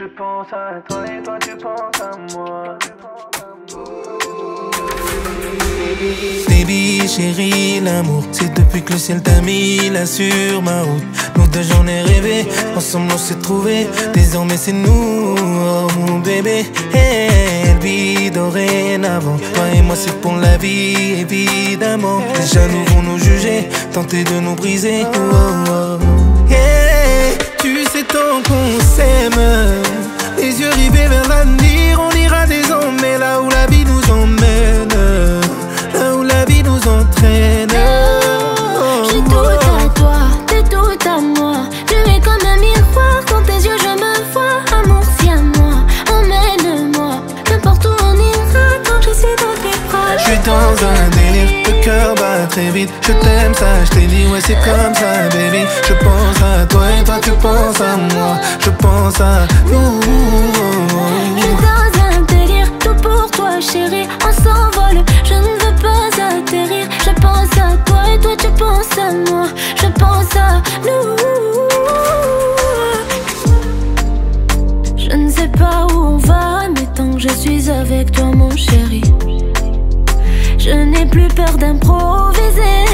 je pense à toi et toi tu penses à moi. Baby, chérie, l'amour, c'est depuis que le ciel t'a mis là sur ma route. Nous deux j'en ai rêvé, ensemble on s'est trouvé. Désormais c'est nous, oh mon bébé. Hey, vie dorénavant. Toi et moi c'est pour la vie, évidemment. Déjà nous vont nous juger, tenter de nous briser. Oh, oh. Vers l'avenir, on ira désormais là où la vie nous emmène. Là où la vie nous entraîne. J'ai tout à toi, t'es tout à moi. Tu es comme un miroir, dans tes yeux je me vois. Amour, à moi, emmène-moi. N'importe où on ira quand je suis dans tes bras. Je suis dans un délire, le cœur bat très vite. Je t'aime, ça, je t'ai dit, ouais, c'est comme ça, baby. Je pense à toi et toi, tu penses à moi. Je pense à Je pense à nous. Je ne sais pas où on va, mais tant que je suis avec toi, mon chéri. Je n'ai plus peur d'improviser.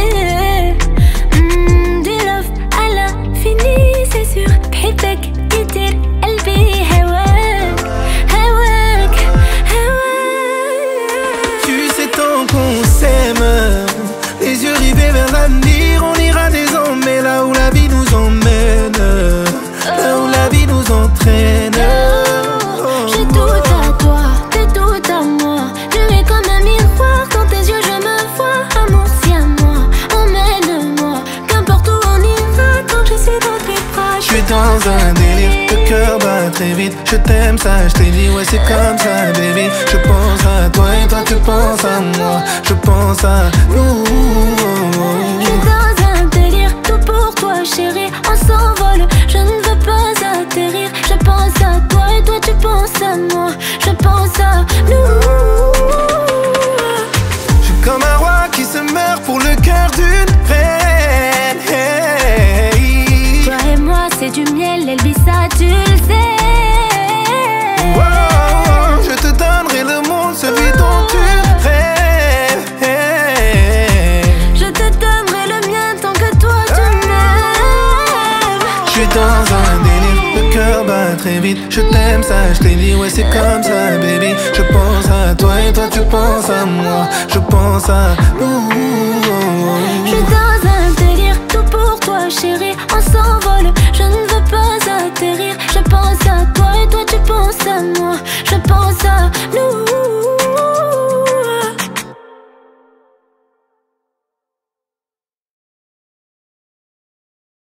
Dans un délire, le cœur bat très vite. Je t'aime, ça, je t'ai dit, ouais, c'est comme ça, baby. Je pense à toi et toi, tu penses à moi. Je pense à nous. Je suis dans un délire, tout pour toi, chérie. On s'envole, je ne veux pas atterrir. Je pense à toi et toi, tu penses à moi. Je pense à nous. Elvisa, tu le sais. Wow, je te donnerai le monde, celui dont tu rêves. Je te donnerai le mien tant que toi tu m'aimes. Je suis dans un délire, le cœur bat très vite. Je t'aime, ça, je t'ai dit, ouais, c'est comme ça, baby. Je pense à toi et toi, tu penses à moi. Je pense à nous.